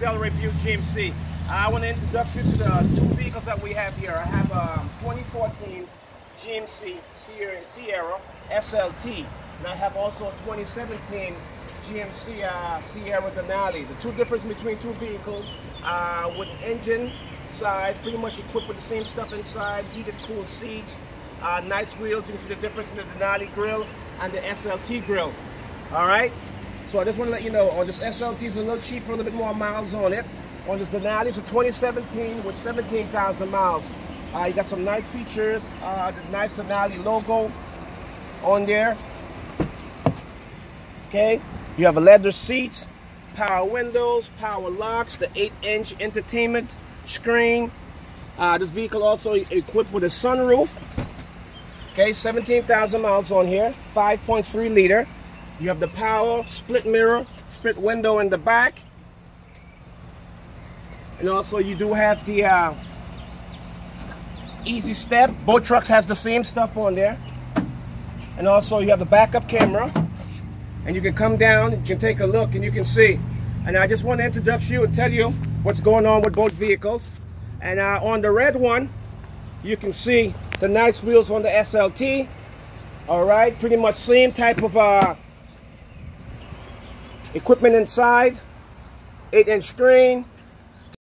Delray Buick GMC. I want to introduce you to the two vehicles that we have here. I have a 2014 GMC Sierra, Sierra SLT, and I have also a 2017 GMC uh, Sierra Denali. The two difference between two vehicles uh, with engine size, pretty much equipped with the same stuff inside, heated cooled seats, uh, nice wheels. You can see the difference in the Denali grill and the SLT grill. All right. So I just want to let you know on this SLT is a little cheaper, a little bit more miles on it. On this Denali, it's a 2017 with 17,000 miles. Uh, you got some nice features, uh, the nice Denali logo on there. Okay, you have a leather seat, power windows, power locks, the 8-inch entertainment screen. Uh, this vehicle also equipped with a sunroof. Okay, 17,000 miles on here, 5.3 liter. You have the power, split mirror, split window in the back. And also you do have the uh, easy step. Both trucks has the same stuff on there. And also you have the backup camera. And you can come down, you can take a look and you can see. And I just want to introduce you and tell you what's going on with both vehicles. And uh, on the red one, you can see the nice wheels on the SLT. All right, pretty much same type of uh, equipment inside. 8 inch screen,